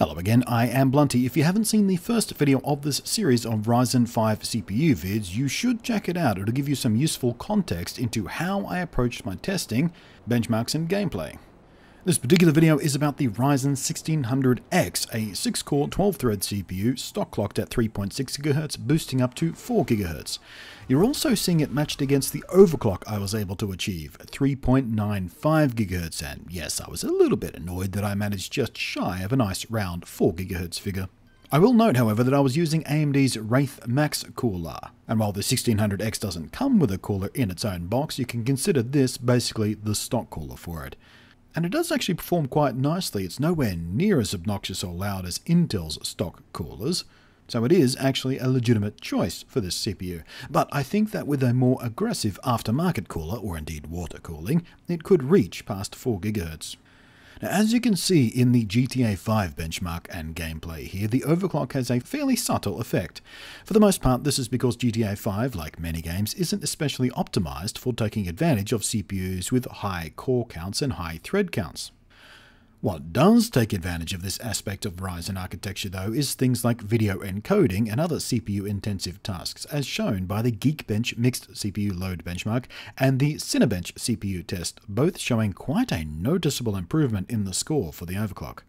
Hello again, I am Blunty. If you haven't seen the first video of this series of Ryzen 5 CPU vids, you should check it out. It'll give you some useful context into how I approached my testing, benchmarks and gameplay. This particular video is about the Ryzen 1600X, a 6-core 12-thread CPU, stock clocked at 3.6 GHz, boosting up to 4 GHz. You're also seeing it matched against the overclock I was able to achieve, 3.95 GHz, and yes, I was a little bit annoyed that I managed just shy of a nice round 4 GHz figure. I will note, however, that I was using AMD's Wraith Max cooler, and while the 1600X doesn't come with a cooler in its own box, you can consider this basically the stock cooler for it. And it does actually perform quite nicely. It's nowhere near as obnoxious or loud as Intel's stock coolers, so it is actually a legitimate choice for this CPU. But I think that with a more aggressive aftermarket cooler, or indeed water cooling, it could reach past 4 GHz. Now, as you can see in the GTA 5 benchmark and gameplay here, the overclock has a fairly subtle effect. For the most part, this is because GTA 5, like many games, isn't especially optimized for taking advantage of CPUs with high core counts and high thread counts. What does take advantage of this aspect of Ryzen architecture though is things like video encoding and other CPU intensive tasks as shown by the Geekbench mixed CPU load benchmark and the Cinebench CPU test, both showing quite a noticeable improvement in the score for the overclock.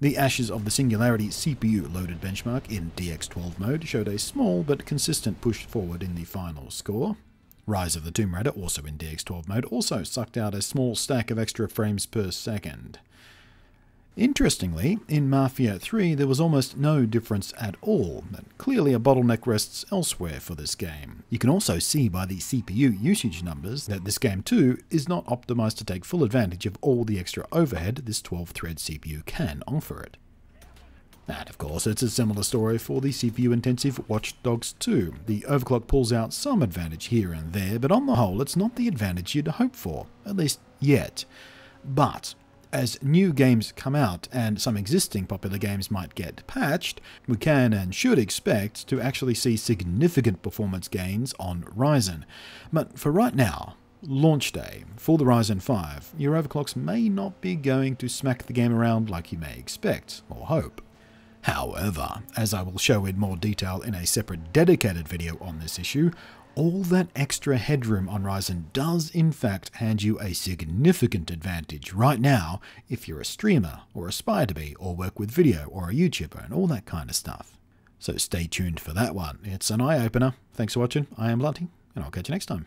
The ashes of the Singularity CPU loaded benchmark in DX12 mode showed a small but consistent push forward in the final score. Rise of the Tomb Raider, also in DX12 mode, also sucked out a small stack of extra frames per second. Interestingly, in Mafia 3 there was almost no difference at all, and clearly a bottleneck rests elsewhere for this game. You can also see by the CPU usage numbers that this game too is not optimized to take full advantage of all the extra overhead this 12-thread CPU can offer it. And of course, it's a similar story for the CPU-intensive Watch Dogs 2. The overclock pulls out some advantage here and there, but on the whole, it's not the advantage you'd hope for, at least yet. But as new games come out and some existing popular games might get patched, we can and should expect to actually see significant performance gains on Ryzen. But for right now, launch day for the Ryzen 5, your overclocks may not be going to smack the game around like you may expect or hope. However, as I will show in more detail in a separate dedicated video on this issue, all that extra headroom on Ryzen does in fact hand you a significant advantage right now if you're a streamer or aspire to be or work with video or a YouTuber and all that kind of stuff. So stay tuned for that one. It's an eye-opener. Thanks for watching. I am Blunty, and I'll catch you next time.